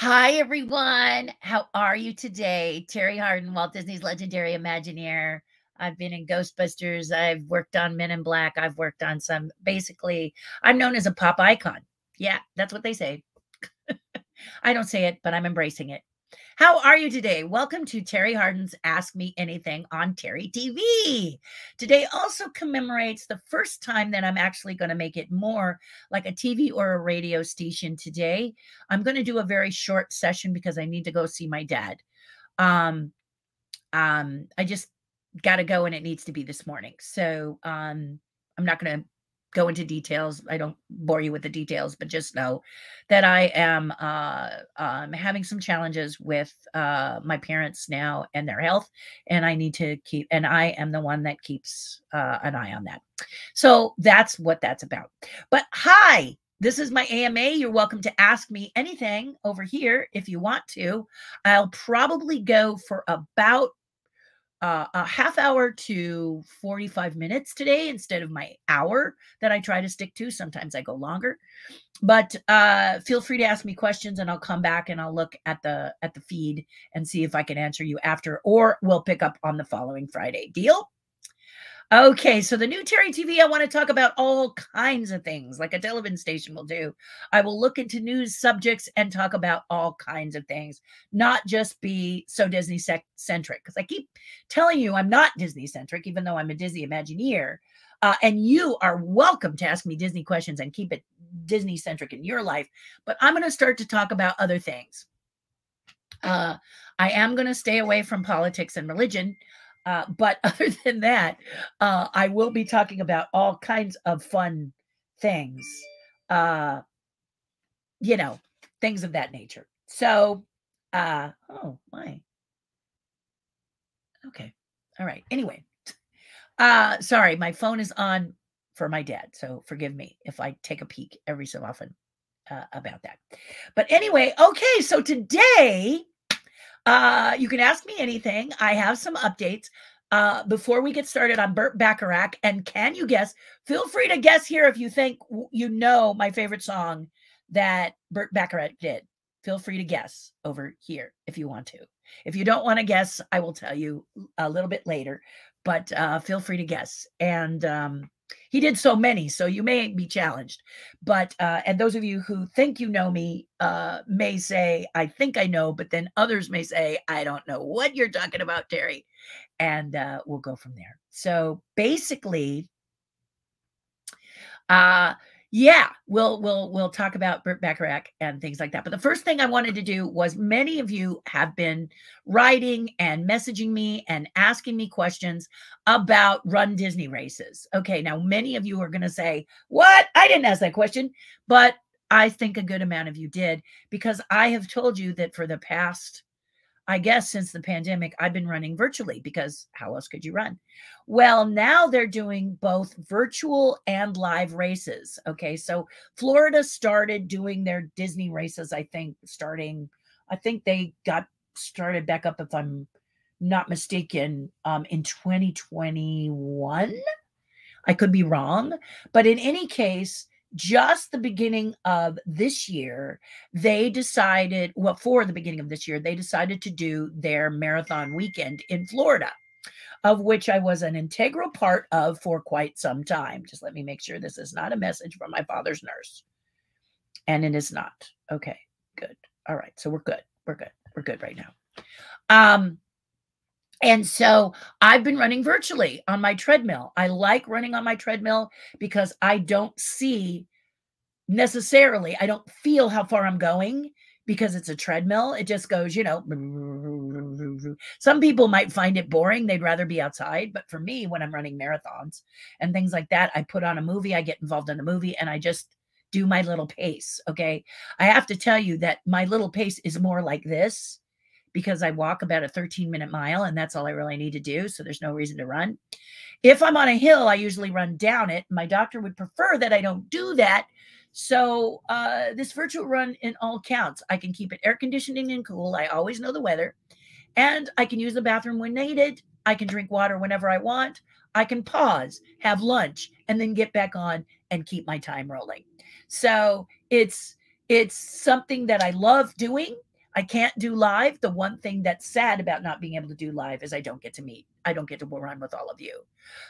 Hi, everyone. How are you today? Terri Hardin, Walt Disney's legendary Imagineer. I've been in Ghostbusters. I've worked on Men in Black. I've worked on some, basically, I'm known as a pop icon. Yeah, that's what they say. I don't say it, but I'm embracing it. How are you today? Welcome to Terri Hardin's Ask Me Anything on Terri TV. Today also commemorates the first time that I'm actually going to make it more like a TV or a radio station today. I'm going to do a very short session because I need to go see my dad. Um, um, I just got to go and it needs to be this morning. So um, I'm not going to go into details. I don't bore you with the details, but just know that I am uh, um, having some challenges with uh, my parents now and their health, and I need to keep. And I am the one that keeps uh, an eye on that. So that's what that's about. But hi. This is my AMA. You're welcome to ask me anything over here if you want to. I'll probably go for about uh, a half hour to 45 minutes today instead of my hour that I try to stick to. Sometimes I go longer, but uh, feel free to ask me questions and I'll come back and I'll look at the at the feed and see if I can answer you after, or we'll pick up on the following Friday. Deal? Okay, so the new Terri TV, I want to talk about all kinds of things like a television station will do. I will look into news subjects and talk about all kinds of things, not just be so Disney centric. Because I keep telling you I'm not Disney centric, even though I'm a Disney Imagineer. Uh, and you are welcome to ask me Disney questions and keep it Disney centric in your life. But I'm going to start to talk about other things. Uh, I am going to stay away from politics and religion uh, but other than that, uh, I will be talking about all kinds of fun things, uh, you know, things of that nature. So, uh, oh my. Okay. All right. Anyway, uh, sorry, my phone is on for my dad. So forgive me if I take a peek every so often uh, about that. But anyway, okay. So today, uh, you can ask me anything. I have some updates. Uh, before we get started on Burt Bacharach, and can you guess? Feel free to guess here if you think you know my favorite song that Burt Bacharach did. Feel free to guess over here if you want to. If you don't want to guess, I will tell you a little bit later, but uh, feel free to guess. And um, he did so many, so you may be challenged. But uh, and those of you who think you know me uh, may say, "I think I know," but then others may say, "I don't know what you're talking about, Terri," and uh, we'll go from there. So basically, uh, yeah, we'll we'll we'll talk about Burt Bacharach and things like that. But the first thing I wanted to do was many of you have been writing and messaging me and asking me questions about Run Disney races. Okay, now many of you are going to say, "What? I didn't ask that question," but I think a good amount of you did because I have told you that for the past I guess since the pandemic, I've been running virtually because how else could you run? Well, now they're doing both virtual and live races. Okay. So Florida started doing their Disney races, I think, starting, I think they got started back up, if I'm not mistaken, um, in 2021. I could be wrong. But in any case, just the beginning of this year, they decided, well, for the beginning of this year, they decided to do their marathon weekend in Florida, of which I was an integral part of for quite some time. Just let me make sure this is not a message from my father's nurse. And it is not. Okay, good. All right. So we're good. We're good. We're good right now. Um, and so I've been running virtually on my treadmill. I like running on my treadmill because I don't see necessarily, I don't feel how far I'm going because it's a treadmill. It just goes, you know. Some people might find it boring. They'd rather be outside. But for me, when I'm running marathons and things like that, I put on a movie, I get involved in a movie, and I just do my little pace. Okay. I have to tell you that my little pace is more like this because I walk about a 13 minute mile and that's all I really need to do. So there's no reason to run. If I'm on a hill, I usually run down it. My doctor would prefer that I don't do that. So uh, this virtual run in all counts. I can keep it air conditioning and cool. I always know the weather. And I can use the bathroom when needed. I can drink water whenever I want. I can pause, have lunch, and then get back on and keep my time rolling. So it's it's something that I love doing I can't do live. The one thing that's sad about not being able to do live is I don't get to meet. I don't get to run with all of you.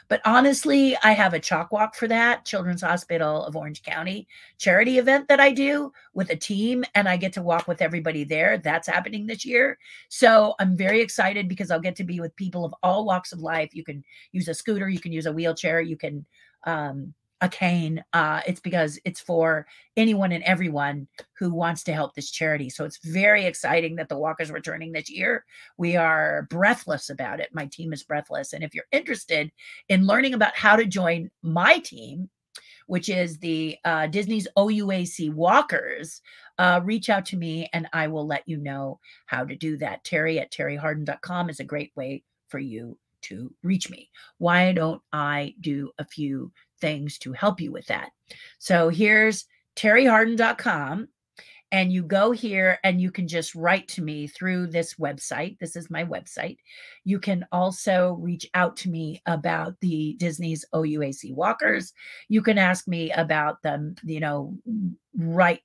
But honestly, I have a CHOC Walk for that Children's Hospital of Orange County charity event that I do with a team, and I get to walk with everybody there. That's happening this year. So I'm very excited because I'll get to be with people of all walks of life. You can use a scooter, you can use a wheelchair, you can um, a cane. Uh, it's because it's for anyone and everyone who wants to help this charity. So it's very exciting that the walk is returning this year. We are breathless about it. My team is breathless. And if you're interested in learning about how to join my team, which is the uh, Disney's OUAC Walkers, uh, reach out to me and I will let you know how to do that. Terri at terrihardin.com is a great way for you to reach me. Why don't I do a few things to help you with that. So here's terrihardin.com. And you go here and you can just write to me through this website. This is my website. You can also reach out to me about the Disney's OUAC walkers. You can ask me about them, you know, right.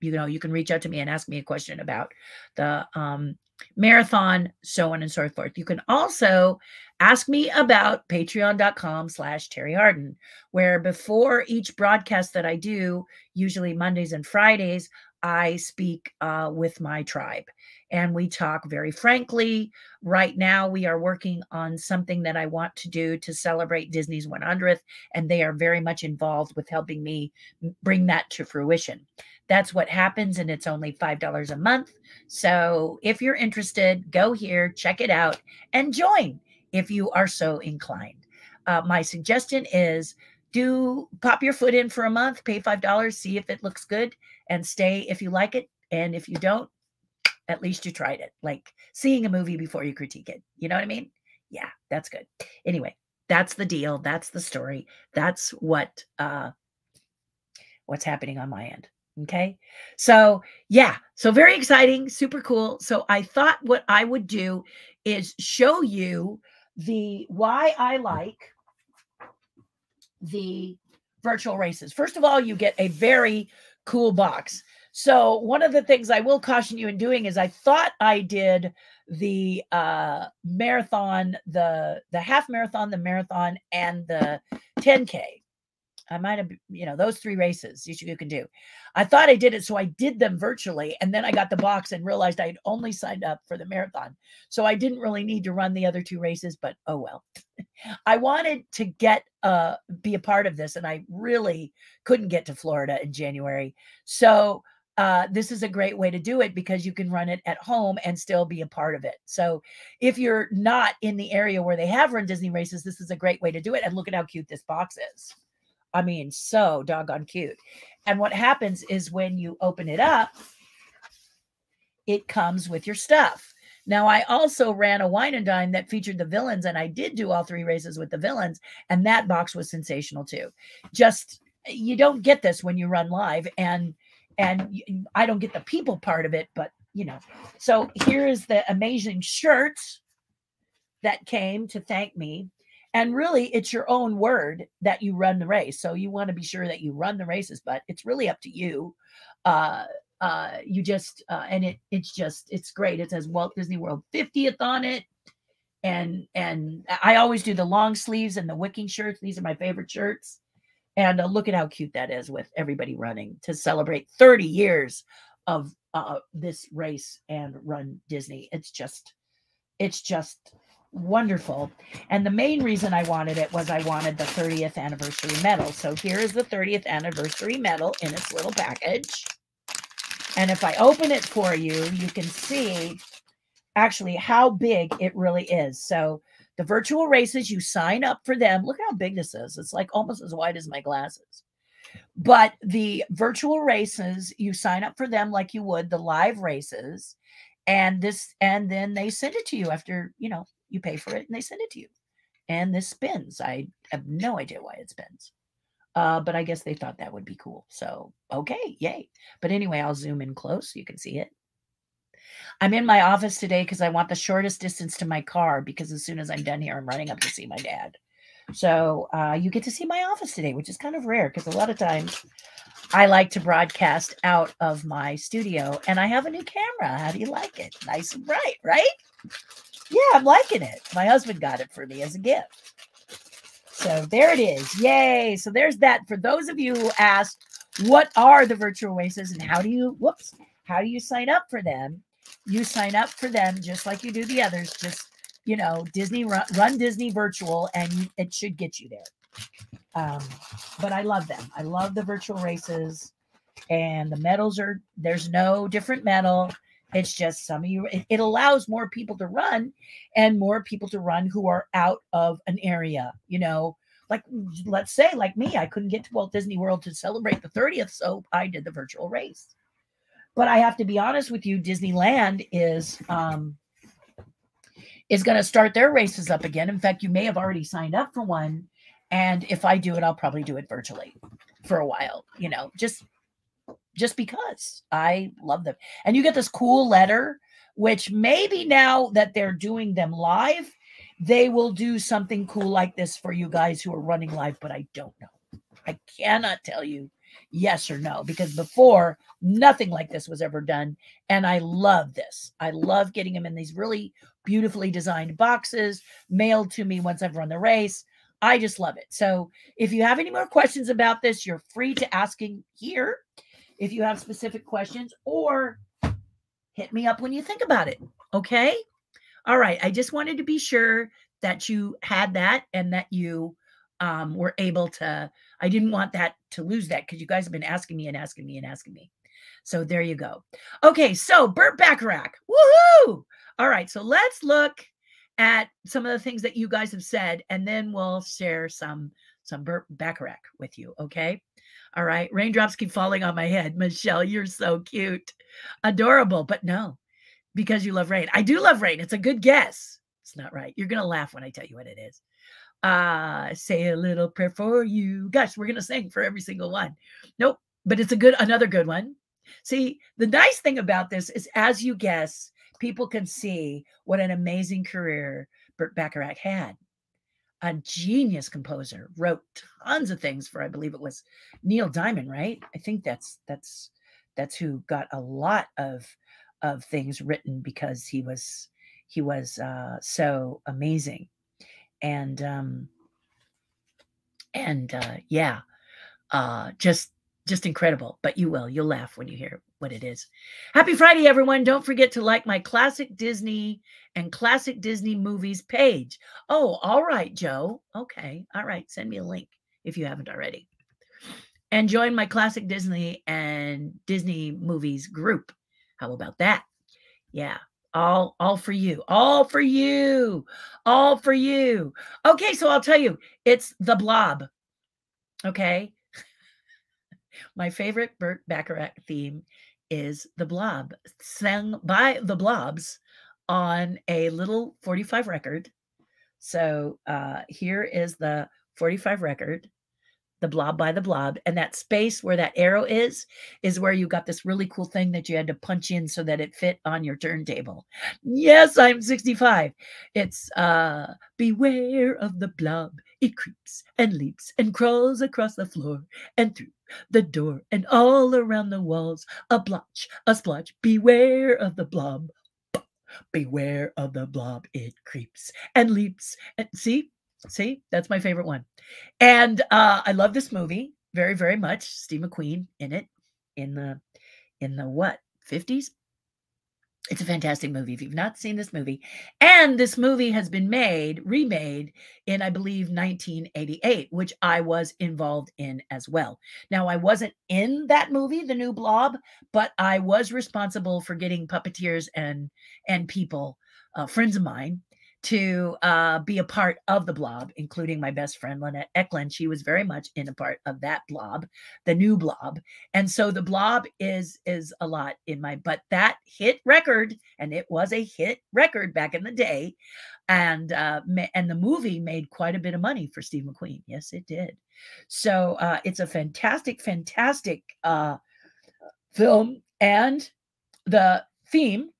You know, you can reach out to me and ask me a question about the um, marathon, so on and so forth. You can also ask me about patreon.com slash Terri Hardin, where before each broadcast that I do, usually Mondays and Fridays, I speak uh, with my tribe and we talk very frankly. Right now, we are working on something that I want to do to celebrate Disney's 100th, and they are very much involved with helping me bring that to fruition. That's what happens, and it's only $5 a month. So if you're interested, go here, check it out, and join if you are so inclined. Uh, my suggestion is do pop your foot in for a month, pay $5, see if it looks good, and stay if you like it. And if you don't, at least you tried it. Like seeing a movie before you critique it. You know what I mean? Yeah, that's good. Anyway, that's the deal. That's the story. That's what uh what's happening on my end. Okay. So, yeah. So, very exciting, super cool. So, I thought what I would do is show you the why I like the virtual races. First of all, you get a very cool box. So one of the things I will caution you in doing is I thought I did the uh, marathon, the the half marathon, the marathon, and the 10k. I might have, you know, those three races you, you can do. I thought I did it, so I did them virtually, and then I got the box and realized I had only signed up for the marathon, so I didn't really need to run the other two races. But oh well. I wanted to get uh be a part of this, and I really couldn't get to Florida in January, so uh, this is a great way to do it because you can run it at home and still be a part of it. So if you're not in the area where they have run Disney races, this is a great way to do it. And look at how cute this box is. I mean, so doggone cute. And what happens is when you open it up, it comes with your stuff. Now, I also ran a wine and dine that featured the villains, and I did do all three races with the villains, and that box was sensational too. Just you don't get this when you run live, and and I don't get the people part of it, but you know. So here is the amazing shirt that came to thank me. And really, it's your own word that you run the race. So you want to be sure that you run the races, but it's really up to you. Uh, uh, you just uh, and it it's just it's great. It says Walt Disney World 50th on it, and and I always do the long sleeves and the wicking shirts. These are my favorite shirts. And uh, look at how cute that is with everybody running to celebrate 30 years of uh, this race and run Disney. It's just, it's just wonderful. And the main reason I wanted it was I wanted the 30th anniversary medal. So here is the 30th anniversary medal in its little package. And if I open it for you, you can see actually how big it really is. So the virtual races, you sign up for them. Look how big this is. It's like almost as wide as my glasses. But the virtual races, you sign up for them like you would the live races. And this, and then they send it to you after, you know, you pay for it and they send it to you. And this spins. I have no idea why it spins. Uh, but I guess they thought that would be cool. So, okay, yay. But anyway, I'll zoom in close so you can see it. I'm in my office today because I want the shortest distance to my car because as soon as I'm done here, I'm running up to see my dad. So uh, you get to see my office today, which is kind of rare because a lot of times I like to broadcast out of my studio and I have a new camera. How do you like it? Nice and bright, right? Yeah, I'm liking it. My husband got it for me as a gift. So there it is. Yay. So there's that. For those of you who asked, what are the virtual races and how do you, whoops, how do you sign up for them? You sign up for them just like you do the others. Just, you know, Disney run, run Disney virtual and it should get you there. Um, but I love them. I love the virtual races and the medals are, there's no different medal. It's just some of you, it, it, allows more people to run and more people to run who are out of an area, you know. Like, let's say, like me, I couldn't get to Walt Disney World to celebrate the 30th, so I did the virtual race. But I have to be honest with you, Disneyland is um, is going to start their races up again. In fact, you may have already signed up for one. And if I do it, I'll probably do it virtually for a while, you know, just just because I love them. And you get this cool letter, which maybe now that they're doing them live, they will do something cool like this for you guys who are running live, but I don't know. I cannot tell you yes or no because before nothing like this was ever done. And I love this. I love getting them in these really beautifully designed boxes mailed to me once I've run the race. I just love it. So if you have any more questions about this, you're free to asking here if you have specific questions or hit me up when you think about it. Okay. All right. I just wanted to be sure that you had that and that you um, were able to. I didn't want that to lose that because you guys have been asking me and asking me and asking me. So there you go. Okay. So Burt Bacharach. Woohoo. All right. So let's look at some of the things that you guys have said, and then we'll share some some Burt Bacharach with you. Okay. All right. Raindrops keep falling on my head. Michelle, you're so cute. Adorable. But no, because you love rain. I do love rain. It's a good guess. It's not right. You're going to laugh when I tell you what it is. Uh, say a little prayer for you. Gosh, we're going to sing for every single one. Nope. But it's a good, another good one. See, the nice thing about this is as you guess, people can see what an amazing career Burt Bacharach had. A genius composer, wrote tons of things for I believe it was Neil Diamond, right? I think that's that's that's who got a lot of of things written because he was he was uh, so amazing, and um, and uh, yeah, uh, just just incredible. But you will, you'll laugh when you hear what it is. Happy Friday, everyone. Don't forget to like my classic Disney and classic Disney movies page. Oh, all right, Joe. Okay. All right. Send me a link if you haven't already. And join my classic Disney and Disney movies group. How about that? Yeah. All all for you. All for you. All for you. Okay, so I'll tell you, it's the blob. Okay? My favorite Burt Bacharach theme is The Blob, sung by the Blobs on a little 45 record. So uh, here is the 45 record the blob by the blob and that space where that arrow is is where you got this really cool thing that you had to punch in so that it fit on your turntable. Yes i'm 65 it's uh beware of the blob. It creeps and leaps and crawls across the floor and through the door and all around the walls a blotch a splotch beware of the blob beware of the blob it creeps and leaps and see See, that's my favorite one. And uh, I love this movie very, very much. Steve McQueen in it in the in the what 50s. It's a fantastic movie. If you've not seen this movie, and this movie has been made, remade in, I believe, 1988, which I was involved in as well. Now, I wasn't in that movie, The New Blob, but I was responsible for getting puppeteers and and people, uh, friends of mine, to uh, be a part of the blob, including my best friend Lynette Eklund. She was very much in a part of that blob, the new blob, and so the blob is is a lot in my. But that hit record, and it was a hit record back in the day, and uh, and the movie made quite a bit of money for Steve McQueen. Yes, it did. So uh, it's a fantastic, fantastic uh, film, and the theme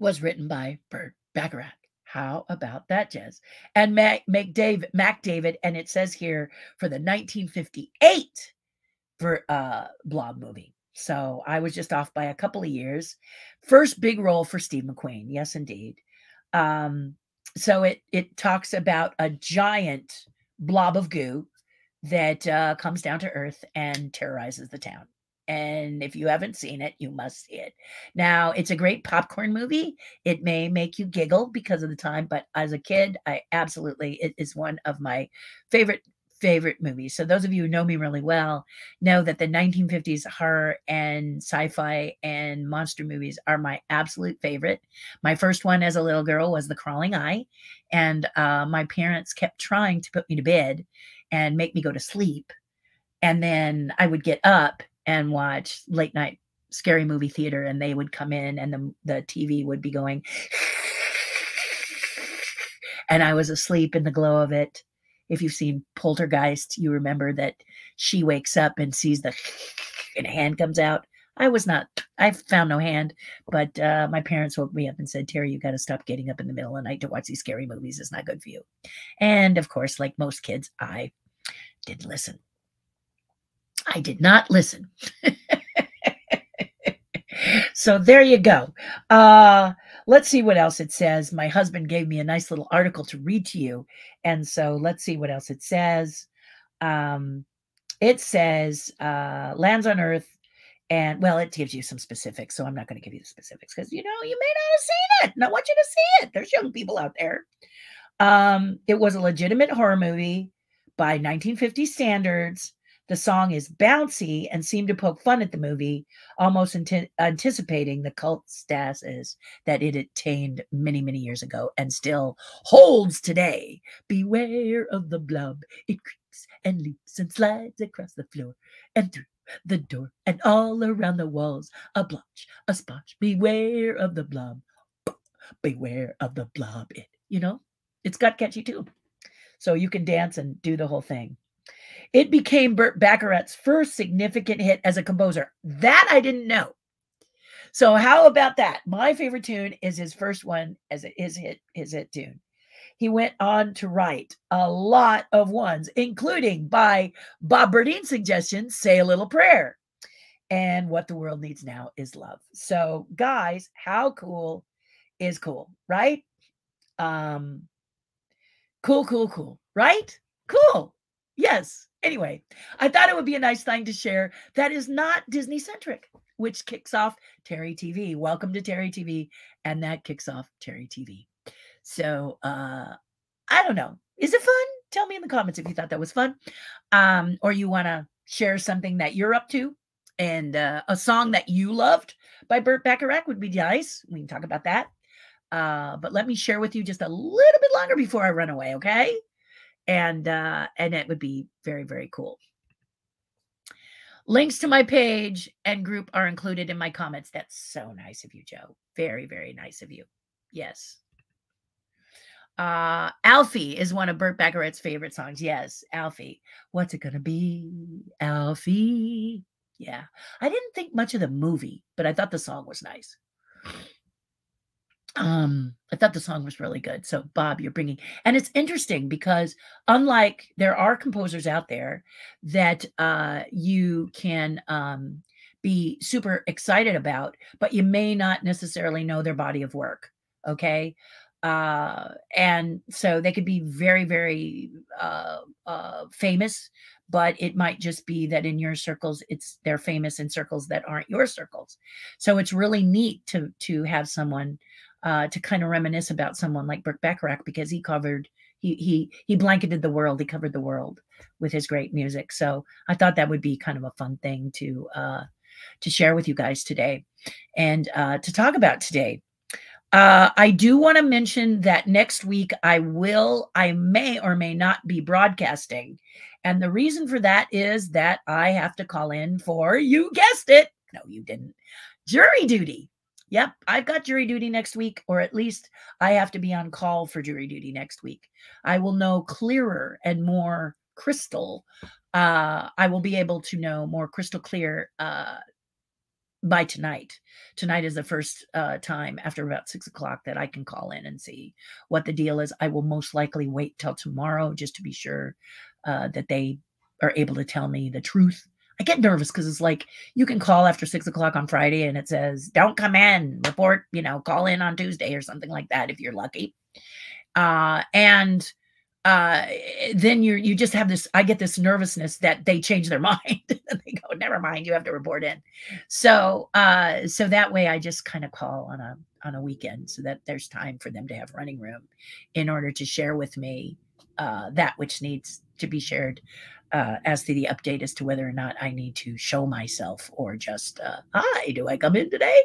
was written by Burt Bacharach. How about that, Jez? And Mack, Mack, David, and it says here for the 1958 for uh blob movie. So I was just off by a couple of years. First big role for Steve McQueen. Yes, indeed. Um, so it it talks about a giant blob of goo that uh, comes down to earth and terrorizes the town. And if you haven't seen it, you must see it. Now, it's a great popcorn movie. It may make you giggle because of the time, but as a kid, I absolutely, it is one of my favorite favorite movies. So those of you who know me really well know that the 1950s horror and sci-fi and monster movies are my absolute favorite. My first one as a little girl was The Crawling Eye, and uh, my parents kept trying to put me to bed and make me go to sleep, and then I would get up and watch late night scary movie theater, and they would come in, and the the TV would be going. And I was asleep in the glow of it if you've seen Poltergeist, you remember that she wakes up and sees the and a hand comes out. I was not, I found no hand, but uh, my parents woke me up and said, Terri, you got to stop getting up in the middle of the night to watch these scary movies. It's not good for you. And of course, like most kids, I didn't listen. I did not listen. so there you go. Uh, let's see what else it says. My husband gave me a nice little article to read to you. And so let's see what else it says. Um, it says uh, lands on Earth. And well, it gives you some specifics. So I'm not going to give you the specifics because, you know, you may not have seen it. And I want you to see it. There's young people out there. Um, it was a legitimate horror movie by 1950 standards. The song is bouncy and seemed to poke fun at the movie, almost anticipating the cult status that it attained many, many years ago and still holds today. Beware of the blob. It creaks and leaps and slides across the floor and through the door and all around the walls. A blotch, a splotch. Beware of the blob. Beware of the blob. It, you know, it's got catchy too. So you can dance and do the whole thing. It became Burt Bacharach's first significant hit as a composer. That I didn't know. So how about that? My favorite tune is his first one as his hit his hit tune. He went on to write a lot of ones, including by Bob Berdine's suggestion, "Say a Little Prayer," and "What the World Needs Now Is Love." So, guys, how cool is cool, right? Um, cool, cool, cool, right? Cool. Yes. Anyway, I thought it would be a nice thing to share that is not Disney centric, which kicks off Terri TV. Welcome to Terri TV. And that kicks off Terri TV. So uh I don't know. Is it fun? Tell me in the comments if you thought that was fun. Um, or you want to share something that you're up to and uh, a song that you loved by Burt Bacharach would be nice. We can talk about that. Uh, but let me share with you just a little bit longer before I run away, okay? And uh, and it would be very very cool. Links to my page and group are included in my comments. That's so nice of you, Joe. Very very nice of you. Yes. Uh, Alfie is one of Burt Bacharach's favorite songs. Yes, Alfie. What's it gonna be, Alfie? Yeah, I didn't think much of the movie, but I thought the song was nice um i thought the song was really good. So bob you're bringing and it's interesting because unlike there are composers out there that uh you can um be super excited about but you may not necessarily know their body of work okay? Uh and so they could be very very uh uh famous but it might just be that in your circles it's they're famous in circles that aren't your circles. So it's really neat to to have someone uh, to kind of reminisce about someone like Burt Bacharach because he covered he he he blanketed the world. He covered the world with his great music. So I thought that would be kind of a fun thing to uh, to share with you guys today and uh, to talk about today. Uh, I do want to mention that next week I will, I may or may not be broadcasting. And the reason for that is that I have to call in for, you guessed it. No, you didn't. Jury duty. Yep, I've got jury duty next week, or at least I have to be on call for jury duty next week. I will know clearer and more crystal. Uh, I will be able to know more crystal clear uh, by tonight. Tonight is the first uh, time after about six o'clock that I can call in and see what the deal is. I will most likely wait till tomorrow just to be sure uh, that they are able to tell me the truth I get nervous because it's like you can call after six o'clock on Friday and it says, don't come in, report, you know, call in on Tuesday or something like that if you're lucky. Uh, and uh, then you you just have this. I get this nervousness that they change their mind. they go, never mind, you have to report in. So uh, so that way, I just kind of call on a on a weekend so that there's time for them to have running room in order to share with me uh, that which needs to be shared uh, as to the update as to whether or not I need to show myself or just, uh, hi, do I come in today?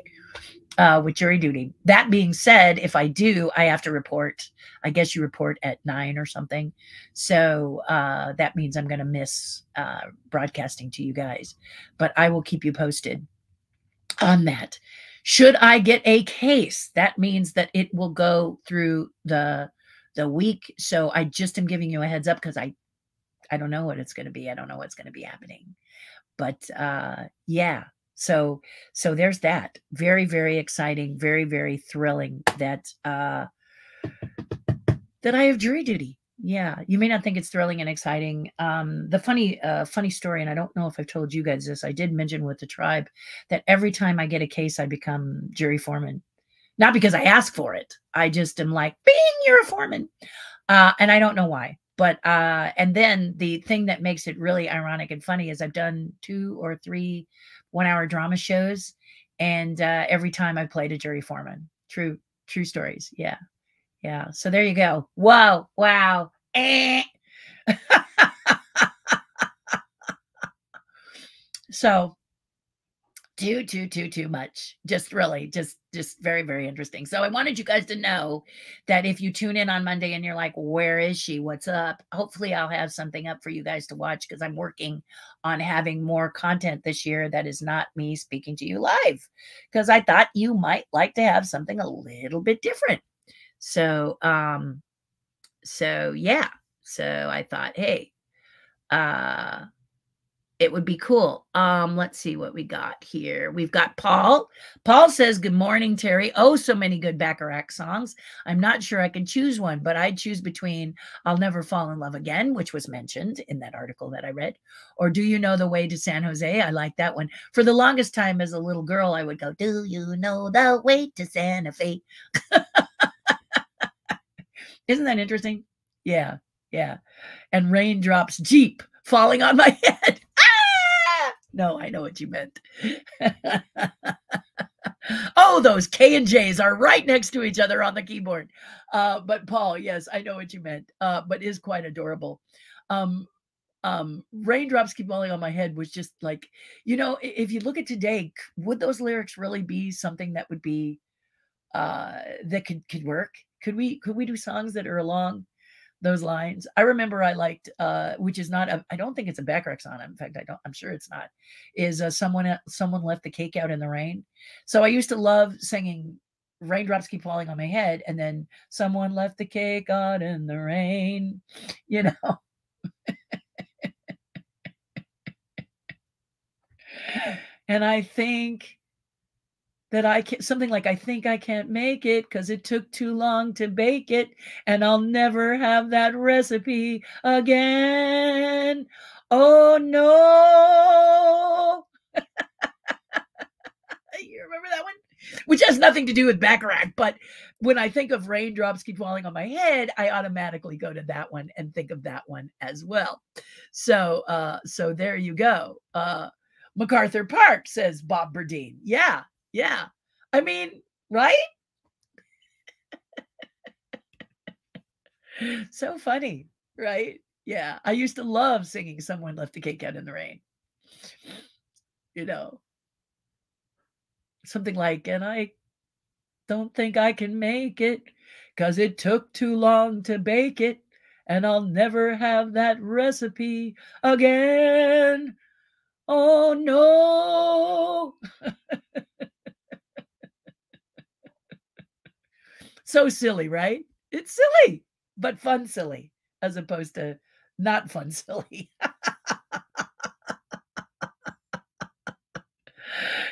Uh, with jury duty. That being said, if I do, I have to report. I guess you report at nine or something. So uh, that means I'm going to miss uh, broadcasting to you guys. But I will keep you posted on that. Should I get a case, that means that it will go through the the week. So I just am giving you a heads up because I I don't know what it's going to be. I don't know what's going to be happening. But uh, yeah, so so there's that. Very very exciting. Very very thrilling that uh, that I have jury duty. Yeah, you may not think it's thrilling and exciting. Um, the funny, uh, funny story, and I don't know if I've told you guys this. I did mention with the tribe that every time I get a case, I become jury foreman. Not because I ask for it. I just am like, "Bing, you're a foreman," uh, and I don't know why but uh and then the thing that makes it really ironic and funny is i've done two or three one hour drama shows and uh every time i played a jury foreman. True true stories. Yeah. Yeah. So there you go. Whoa. Wow. Eh. so too too too too much. Just really just just very very interesting. So i wanted you guys to know that if you tune in on monday and you're like where is she? What's up? Hopefully i'll have something up for you guys to watch because i'm working on having more content this year that is not me speaking to you live because i thought you might like to have something a little bit different. So um so yeah. So i thought hey uh it would be cool. Um, let's see what we got here. We've got Paul. Paul says, Good morning, Terri. Oh, so many good Bacharach songs. I'm not sure I can choose one, but I'd choose between I'll Never Fall in Love Again, which was mentioned in that article that I read, or Do You Know the Way to San Jose? I like that one. For the longest time as a little girl, I would go, Do you know the way to Santa Fe? Isn't that interesting? Yeah, yeah. And Raindrops Jeep falling on my head. No, I know what you meant. oh, those K and J's are right next to each other on the keyboard. Uh, but Paul, yes, I know what you meant. Uh, but is quite adorable. Um, um, raindrops keep falling on my head was just like, you know, if you look at today, would those lyrics really be something that would be uh that could could work? Could we could we do songs that are along those lines. I remember I liked, uh, which is not, I don't think it's a Bacharach song. In fact, I don't, I'm sure it's not, is uh, someone, someone left the cake out in the rain. So I used to love singing raindrops keep falling on my head. And then someone left the cake out in the rain, you know? and I think that I can something like I think I can't make it because it took too long to bake it, and I'll never have that recipe again. Oh no. you remember that one? Which has nothing to do with Bacharach, but when I think of raindrops keep falling on my head, I automatically go to that one and think of that one as well. So uh so there you go. Uh MacArthur Park says Bob Burdine. Yeah, yeah. I mean, right? so funny, right? Yeah. I used to love singing Someone Left the Cake Out in the Rain. You know, something like, and I don't think I can make it because it took too long to bake it, and I'll never have that recipe again. Oh no. So silly, right? It's silly, but fun silly, as opposed to not fun silly.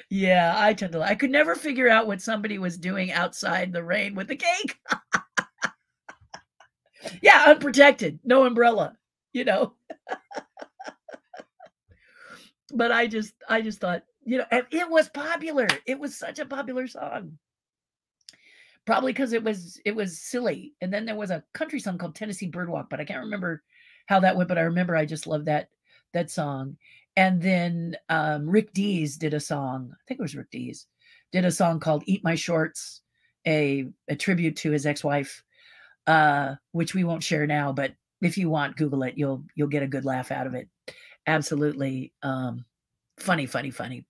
yeah, I tend to. I could never figure out what somebody was doing outside the rain with the cake. yeah, unprotected, no umbrella, you know. but I just I just thought, you know, and it was popular. It was such a popular song. Probably because it was it was silly. And then there was a country song called Tennessee Birdwalk, but I can't remember how that went, but I remember I just loved that that song. And then um, Rick Dees did a song. I think it was Rick Dees did a song called "Eat My Shorts," a a tribute to his ex-wife, uh, which we won't share now. But if you want, Google it. You'll you'll get a good laugh out of it. Absolutely um, funny, funny, funny.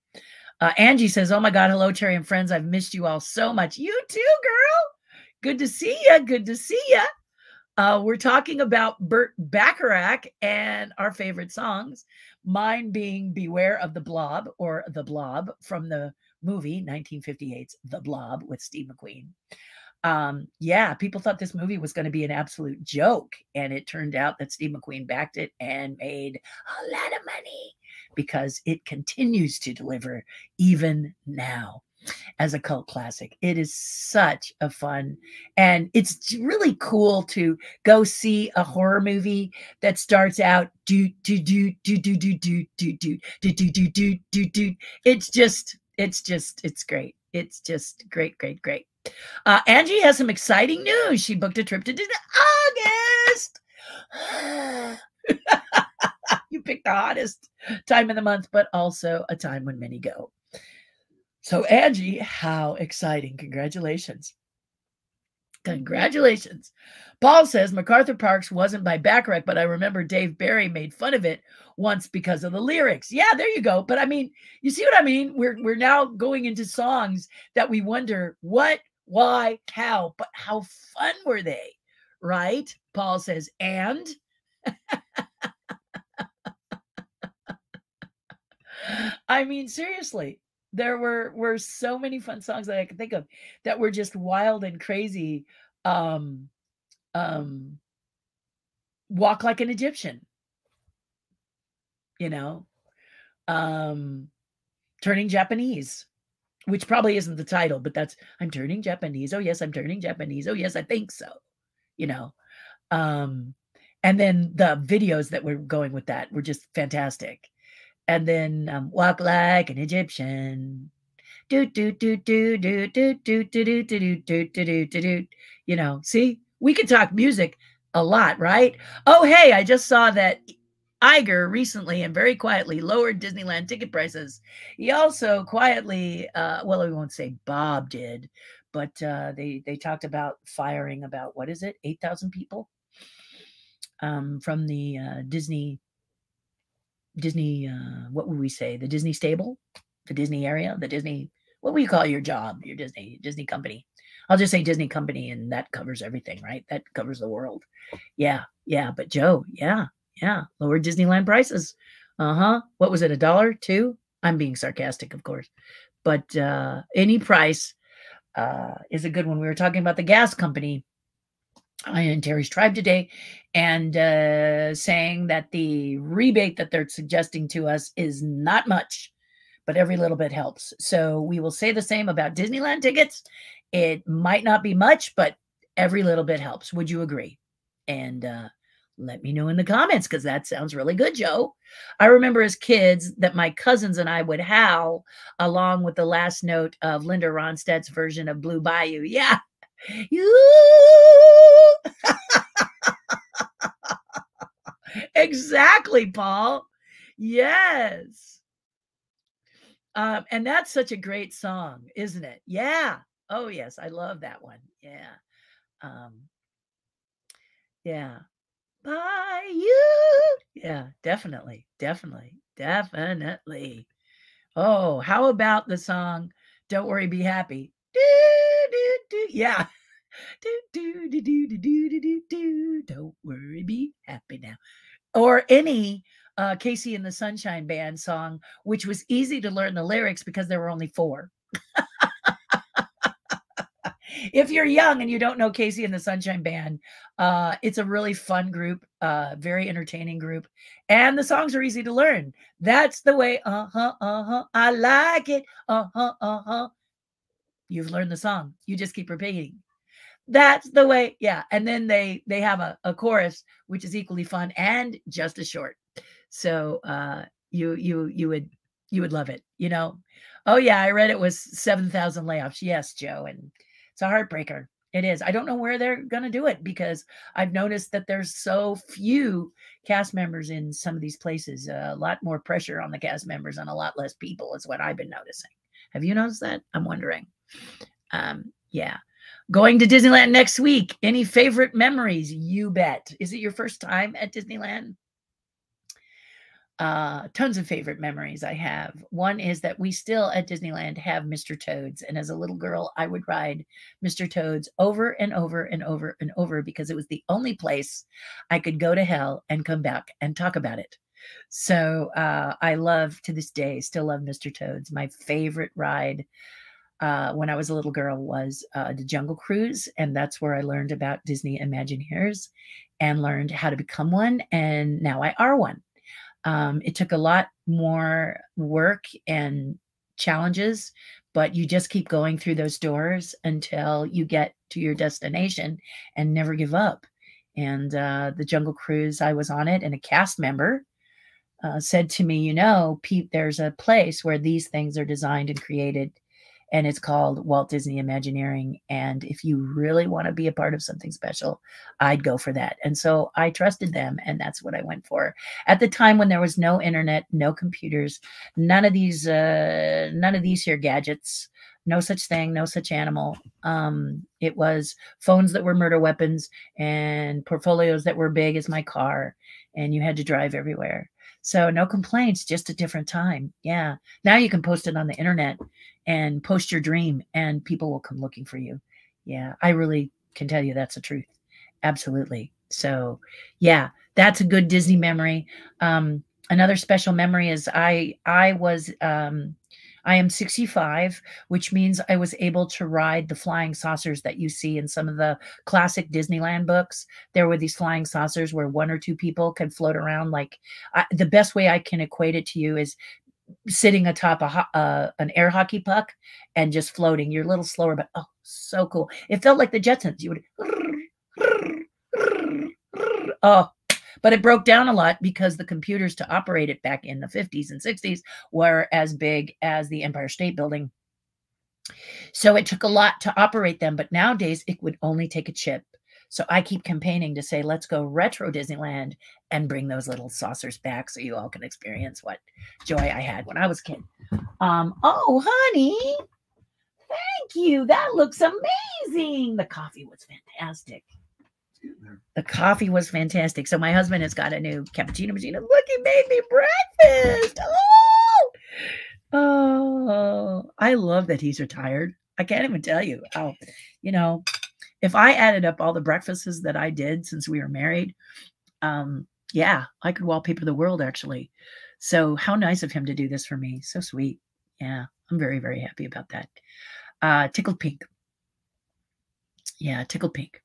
Uh, Angie says, "Oh my God, hello, Terri and friends. I've missed you all so much. You too, girl. Good to see you. Good to see you." Uh, we're talking about Burt Bacharach and our favorite songs. Mine being "Beware of the Blob" or "The Blob" from the movie 1958's The Blob with Steve McQueen. Um, yeah, people thought this movie was going to be an absolute joke, and it turned out that Steve McQueen backed it and made a lot of money because it continues to deliver even now as a cult classic. It is such a fun and it's really cool to go see a horror movie that starts out do do do do do do do do do do do do do do do. It's just it's just it's great. It's just great, great, great. Uh, Angie has some exciting news. She booked a trip to August. Hottest time of the month, but also a time when many go. So, Angie, how exciting! Congratulations. Congratulations. Paul says MacArthur Parks wasn't by Bacharach, but I remember Dave Barry made fun of it once because of the lyrics. Yeah, there you go. But I mean, you see what I mean? We're we're now going into songs that we wonder what, why, how, but how fun were they? Right? Paul says, and I mean, seriously, there were were so many fun songs that I could think of that were just wild and crazy. Um, um, walk like an Egyptian, you know, um, turning Japanese, which probably isn't the title, but that's I'm turning Japanese. Oh yes, I'm turning Japanese. Oh yes, I think so. You know, um, and then the videos that were going with that were just fantastic and then um, walk like an Egyptian. Do do do do do do do do do do do do do do. You know, see, we can talk music a lot, right? Oh, hey, I just saw that Iger recently and very quietly lowered Disneyland ticket prices. He also quietly, uh, well, we won't say Bob did, but uh, they they talked about firing about what is it, eight thousand people um, from the uh, Disney Disney, uh, what would we say? The Disney stable, the Disney area, the Disney, what would you call your job, your Disney, Disney company? I'll just say Disney company and that covers everything, right? That covers the world. Yeah. Yeah. But Joe, yeah. Yeah. Lower Disneyland prices. Uh huh. What was it? A dollar, two? I'm being sarcastic, of course. But uh, any price uh, is a good one. We were talking about the gas company I and Terri's tribe today and uh, saying that the rebate that they're suggesting to us is not much, but every little bit helps. So we will say the same about Disneyland tickets. It might not be much, but every little bit helps. Would you agree? And uh, let me know in the comments because that sounds really good, Joe. I remember as kids that my cousins and I would howl along with the last note of Linda Ronstadt's version of Blue Bayou. Yeah, you. exactly, Paul. Yes. Um, and that's such a great song, isn't it? Yeah. Oh, yes. I love that one. Yeah. Um, yeah. By you. Yeah, definitely. Definitely. Definitely. Oh, how about the song Don't Worry, Be Happy? do. Yeah. Do, do, do, do, do, do, do, do. Don't worry, be happy now. Or any uh, KC and the Sunshine Band song, which was easy to learn the lyrics because there were only four. if you're young and you don't know KC and the Sunshine Band, uh, it's a really fun group, uh, very entertaining group, and the songs are easy to learn. That's the way. Uh huh. Uh huh. I like it. Uh huh. Uh huh. You've learned the song. You just keep repeating that's the way yeah and then they they have a, a chorus which is equally fun and just as short so uh You you you would you would love it. You know. Oh yeah, I read it was seven thousand layoffs. Yes, Joe, and it's a heartbreaker. It is. I don't know where they're going to do it because I've noticed that there's so few cast members in some of these places. Uh, a lot more pressure on the cast members and a lot less people is what I've been noticing. Have you noticed that? I'm wondering. Um, yeah. Going to Disneyland next week. Any favorite memories? You bet. Is it your first time at Disneyland? uh, tons of favorite memories I have. One is that we still at Disneyland have Mr. Toads. And as a little girl, I would ride Mr. Toads over and over and over and over because it was the only place I could go to hell and come back and talk about it. So uh, I love to this day, still love Mr. Toads. My favorite ride uh, when I was a little girl was uh, the Jungle Cruise. And that's where I learned about Disney Imagineers and learned how to become one. And now I are one. Um, it took a lot more work and challenges, but you just keep going through those doors until you get to your destination and never give up. And uh, the Jungle Cruise, I was on it, and a cast member uh, said to me, You know, Pete, there's a place where these things are designed and created and it's called Walt Disney Imagineering. And if you really want to be a part of something special, I'd go for that. And so I trusted them, and that's what I went for. At the time when there was no internet, no computers, none of these, uh, none of these here gadgets, no such thing, no such animal. Um, it was phones that were murder weapons and portfolios that were big as my car, and you had to drive everywhere. So no complaints, just a different time. Yeah. Now you can post it on the internet and post your dream and people will come looking for you. Yeah. I really can tell you that's the truth. Absolutely. So yeah, that's a good Disney memory. Um, another special memory is I I was um I am 65, which means I was able to ride the flying saucers that you see in some of the classic Disneyland books. There were these flying saucers where one or two people could float around. Like I, the best way I can equate it to you is sitting atop a uh, an air hockey puck and just floating. You're a little slower, but oh, so cool. It felt like the Jetsons. You would oh but it broke down a lot because the computers to operate it back in the 50s and 60s were as big as the Empire State Building. So it took a lot to operate them, but nowadays it would only take a chip. So I keep campaigning to say, let's go retro Disneyland and bring those little saucers back so you all can experience what joy I had when I was a kid. Um, oh, honey, thank you. That looks amazing. The coffee was fantastic. The coffee was fantastic. So my husband has got a new cappuccino machine. Look, he made me breakfast. Oh, oh, I love that he's retired. I can't even tell you how, you know, if I added up all the breakfasts that I did since we were married, um, yeah, I could wallpaper the world actually. So how nice of him to do this for me. So sweet. Yeah, I'm very, very happy about that. Uh, tickled pink. Yeah, tickled pink.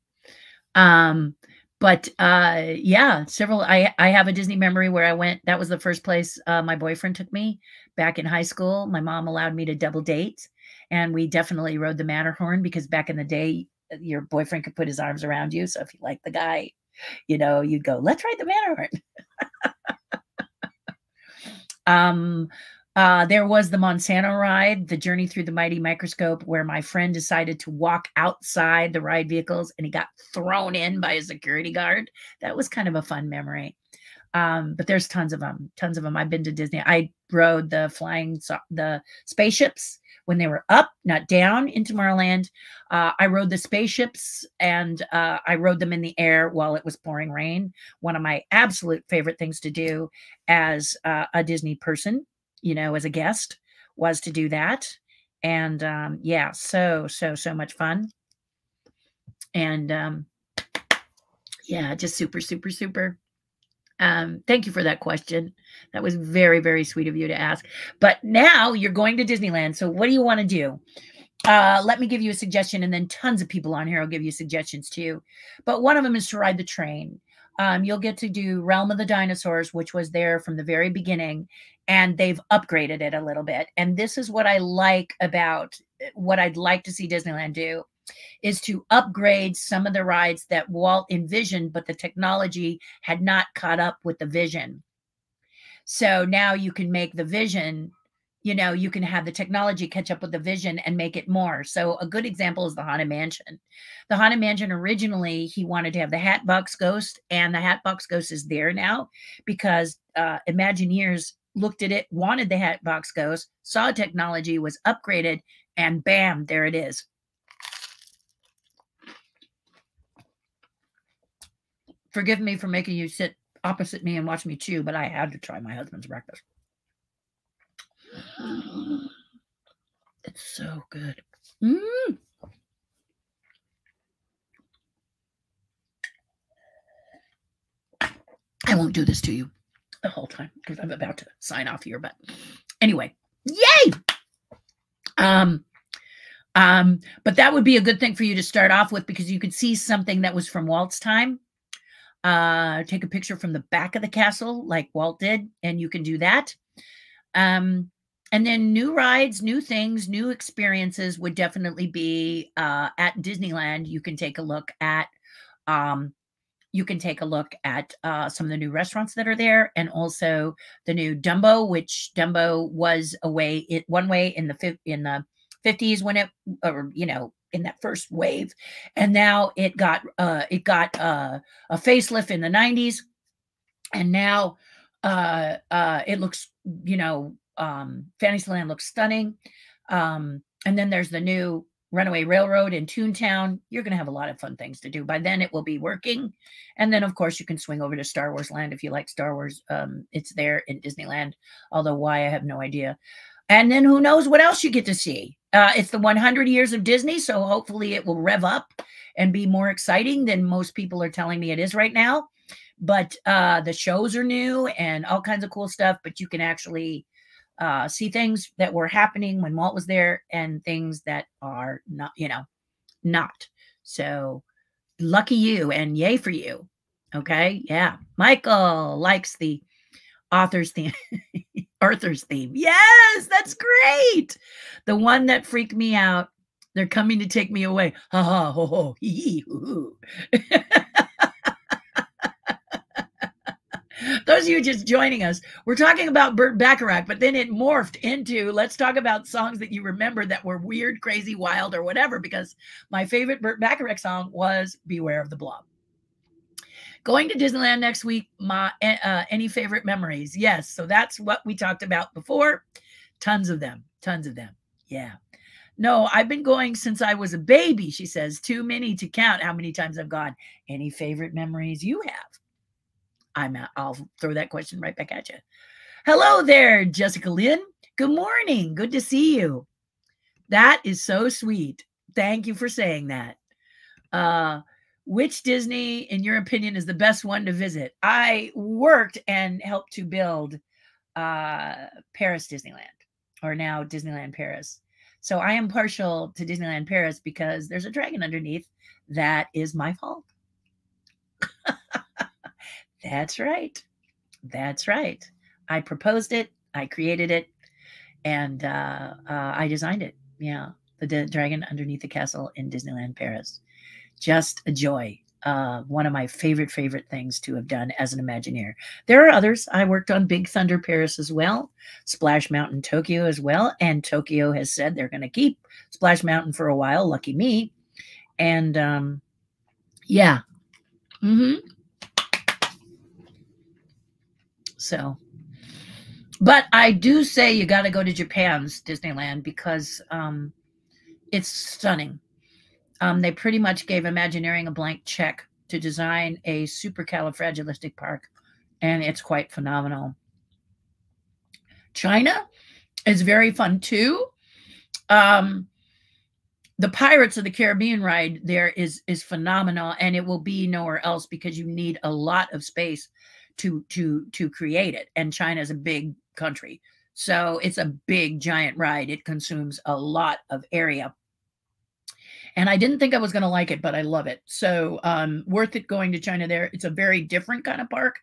Um, but uh, yeah, several. I I have a Disney memory where I went. That was the first place uh, my boyfriend took me back in high school. My mom allowed me to double date, and we definitely rode the Matterhorn because back in the day, your boyfriend could put his arms around you. So if you like the guy, you know, you'd go, "Let's ride the Matterhorn." um, uh, there was the Monsanto ride, the journey through the mighty microscope, where my friend decided to walk outside the ride vehicles and he got thrown in by a security guard. That was kind of a fun memory. Um, but there's tons of them, tons of them. I've been to Disney. I rode the flying, the spaceships when they were up, not down in Tomorrowland. Uh, I rode the spaceships and uh, I rode them in the air while it was pouring rain. One of my absolute favorite things to do as uh, a Disney person you know, as a guest was to do that. And um, yeah, so, so, so much fun. And um, yeah, just super, super, super. Um, thank you for that question. That was very, very sweet of you to ask. But now you're going to Disneyland. So what do you want to do? Uh, let me give you a suggestion, and then tons of people on here will give you suggestions too. But one of them is to ride the train. Um, you'll get to do Realm of the Dinosaurs, which was there from the very beginning, and they've upgraded it a little bit. And this is what I like about eh, what I'd like to see Disneyland do is to upgrade some of the rides that Walt envisioned, but the technology had not caught up with the vision. So now you can make the vision, you know, you can have the technology catch up with the vision and make it more. So a good example is the Haunted Mansion. The Haunted Mansion originally, he wanted to have the Hatbox Ghost, and the Hatbox Ghost is there now because uh, Imagineers looked at it, wanted the Hatbox Ghost, saw technology was upgraded, and bam, there it is. Forgive me for making you sit opposite me and watch me chew, but I had to try my husband's breakfast. It's so good. Mm. I won't do this to you the whole time because I'm about to sign off here. But anyway, yay! Um, um, but that would be a good thing for you to start off with because you could see something that was from Walt's time. Uh, take a picture from the back of the castle, like Walt did, and you can do that. Um, and then new rides, new things, new experiences would definitely be uh, at Disneyland. You can take a look at um, you can take a look at uh, some of the new restaurants that are there and also the new Dumbo, which Dumbo was away it one way in the in the 50s when it or you know in that first wave and now it got uh it got uh a facelift in the 90s and now uh uh it looks you know um fantasyland looks stunning um and then there's the new Runaway Railroad in Toontown. You're going to have a lot of fun things to do. By then, it will be working. And then, of course, you can swing over to Star Wars Land if you like Star Wars. Um, it's there in Disneyland, although why, I have no idea. And then who knows what else you get to see. Uh, it's the 100 years of Disney, so hopefully it will rev up and be more exciting than most people are telling me it is right now. But uh, the shows are new and all kinds of cool stuff, but you can actually uh, see things that were happening when Walt was there and things that are not, you know, not. So lucky you and yay for you. Okay. Yeah. Michael likes the author's theme, Arthur's theme. Yes, that's great. The one that freaked me out. They're coming to take me away. Ha ha ho ho hee hee Those of you just joining us, we're talking about Burt Bacharach, but then it morphed into let's talk about songs that you remember that were weird, crazy, wild, or whatever. Because my favorite Burt Bacharach song was "Beware of the Blob." Going to Disneyland next week. My uh, any favorite memories? Yes, so that's what we talked about before. Tons of them. Tons of them. Yeah. No, I've been going since I was a baby, she says. Too many to count how many times I've gone. Any favorite memories you have? I'm at, I'll throw that question right back at you. Hello there, Jessica Lynn. Good morning. Good to see you. That is so sweet. Thank you for saying that. Uh, which Disney, in your opinion, is the best one to visit? I worked and helped to build uh, Paris Disneyland, or now Disneyland Paris. So I am partial to Disneyland Paris because there's a dragon underneath. That is my fault. That's right. That's right. I proposed it, I created it, and uh, uh, I designed it. Yeah, the, dragon underneath the castle in Disneyland Paris. Just a joy. Uh, one of my favorite, favorite things to have done as an Imagineer. There are others. I worked on Big Thunder Paris as well, Splash Mountain Tokyo as well. And Tokyo has said they're going to keep Splash Mountain for a while. Lucky me. And um, yeah. Mm-hmm. So, but I do say you got to go to Japan's Disneyland because um, it's stunning. Um, they pretty much gave Imagineering a blank check to design a supercalifragilistic park, and it's quite phenomenal. China is very fun too. Um, the Pirates of the Caribbean ride there is is phenomenal, and it will be nowhere else because you need a lot of space to to to create it and china is a big country. So it's a big giant ride. It consumes a lot of area. And i didn't think i was going to like it but i love it. So um worth it going to china there. It's a very different kind of park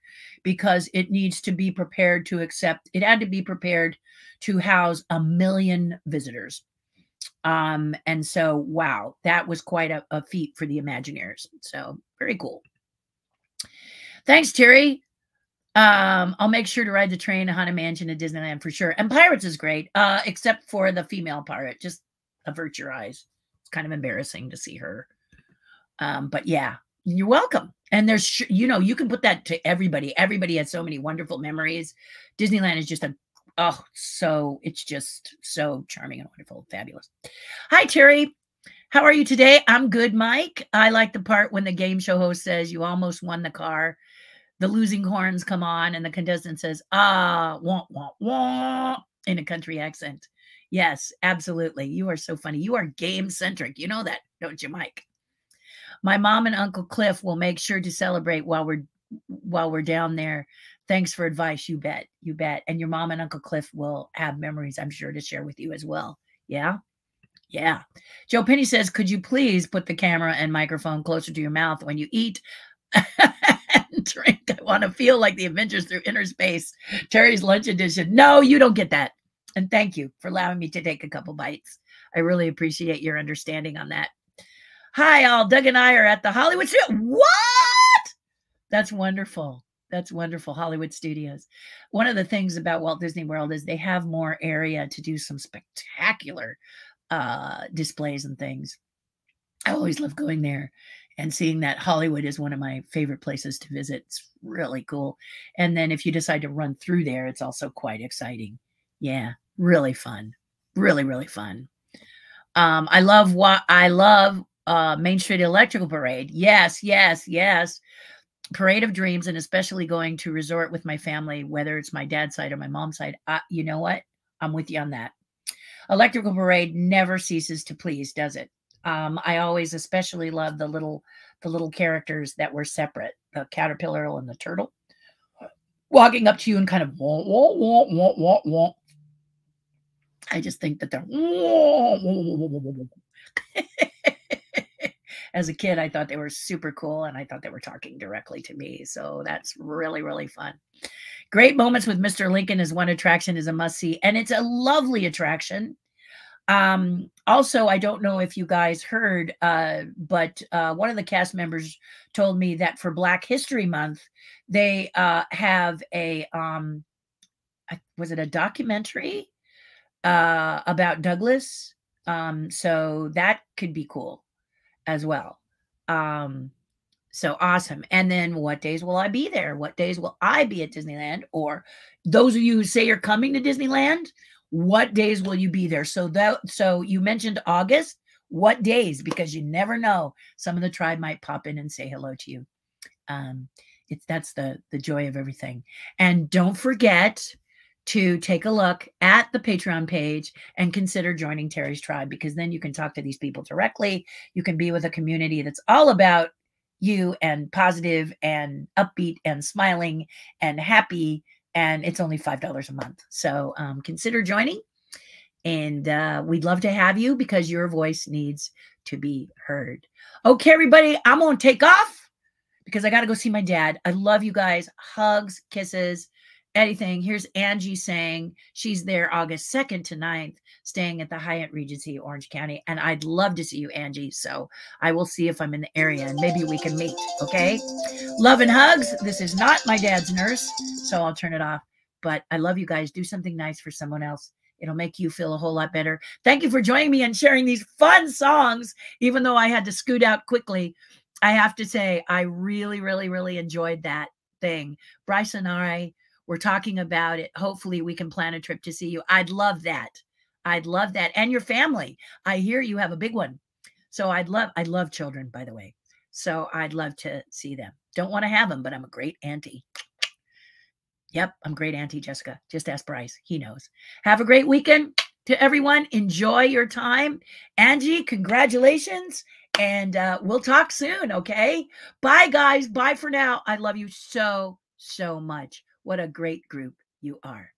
because it needs to be prepared to accept it had to be prepared to house a million visitors. Um and so wow that was quite a, a feat for the imagineers. So very cool. Thanks terri Um, I'll make sure to ride the train to Haunted Mansion to Disneyland for sure. And Pirates is great, uh, except for the female pirate. Just avert your eyes. It's kind of embarrassing to see her. Um, but yeah, you're welcome. And there's, you know, you can put that to everybody. Everybody has so many wonderful memories. Disneyland is just a, oh, so it's just so charming and wonderful, fabulous. Hi, Terri. How are you today? I'm good, Mike. I like the part when the game show host says you almost won the car the losing horns come on and the contestant says, ah, wah, wah, wah, in a country accent. Yes, absolutely. You are so funny. You are game centric. You know that, don't you, Mike? My mom and Uncle Cliff will make sure to celebrate while we're while we're down there. Thanks for advice. You bet. You bet. And your mom and Uncle Cliff will have memories, I'm sure, to share with you as well. Yeah. Yeah. Joe Penny says, could you please put the camera and microphone closer to your mouth when you eat? drink. I want to feel like the Adventures through inner space. Terri's lunch edition. No, you don't get that. And thank you for allowing me to take a couple bites. I really appreciate your understanding on that. Hi, all. Doug and I are at the Hollywood Studio. What? That's wonderful. That's wonderful. Hollywood Studios. One of the things about Walt Disney World is they have more area to do some spectacular uh, displays and things. I always love going there and seeing that Hollywood is one of my favorite places to visit. It's really cool. And then if you decide to run through there, it's also quite exciting. Yeah, really fun. Really, really fun. Um, I love what I love uh, Main Street Electrical Parade. Yes, yes, yes. Parade of Dreams, and especially going to resort with my family, whether it's my dad's side or my mom's side. Uh, you know what? I'm with you on that. Electrical Parade never ceases to please, does it? Um, I always especially love the little the little characters that were separate, the caterpillar and the turtle, walking up to you and kind of wah, wah, wah, wah, wah, wah. I just think that they're wah, wah, wah, as a kid, I thought they were super cool and I thought they were talking directly to me. So that's really, really fun. Great moments with Mr. Lincoln is one attraction, is a must see. And it's a lovely attraction. Um, also, I don't know if you guys heard, uh, but uh, one of the cast members told me that for Black History Month, they uh, have a um, was it a documentary uh, about Douglas? Um, so that could be cool as well. Um, so awesome. And then what days will I be there? What days will I be at Disneyland? Or those of you who say you're coming to Disneyland, what days will you be there? So that so you mentioned august. What days? Because you never know. Some of the tribe might pop in and say hello to you. Um it's that's the the joy of everything. And don't forget to take a look at the patreon page and consider joining terri's tribe because then you can talk to these people directly. You can be with a community that's all about you and positive and upbeat and smiling and happy and it's only $5 a month. So um, consider joining. And uh, we'd love to have you because your voice needs to be heard. Okay, everybody, I'm going to take off because I got to go see my dad. I love you guys. Hugs, kisses, anything. Here's Angie saying she's there August 2nd to 9th, staying at the Hyatt Regency, Orange County. And I'd love to see you, Angie. So I will see if I'm in the area and maybe we can meet. Okay. Love and hugs. This is not my dad's nurse, so I'll turn it off. But I love you guys. Do something nice for someone else. It'll make you feel a whole lot better. Thank you for joining me and sharing these fun songs, even though I had to scoot out quickly. I have to say, I really, really, really enjoyed that thing. Bryce and I we're talking about it. Hopefully, we can plan a trip to see you. I'd love that. I'd love that. And your family. I hear you have a big one. So I'd love, I love children, by the way. So I'd love to see them. Don't want to have them, but I'm a great auntie. Yep, I'm great auntie Jessica. Just ask Bryce. He knows. Have a great weekend to everyone. Enjoy your time. Angie, congratulations. And uh, we'll talk soon. Okay. Bye, guys. Bye for now. I love you so, so much. What a great group you are.